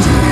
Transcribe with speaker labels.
Speaker 1: Christ.